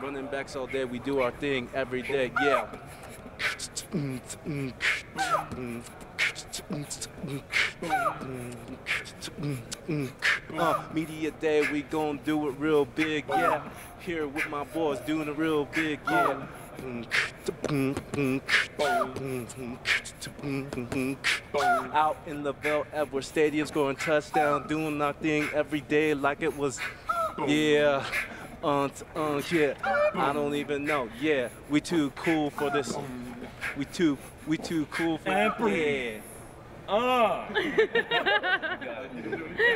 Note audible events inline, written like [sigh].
Running backs all day, we do our thing every day, yeah. Uh, media day, we gon' do it real big, yeah. Here with my boys, doing it real big, yeah. Out in the LaVell Edwards Stadium, scoring touchdown, doing our thing every day like it was, yeah. Uh, uh, yeah, I don't even know. Yeah, we too cool for this. We too, we too cool for. this. Yeah. Uh. [laughs]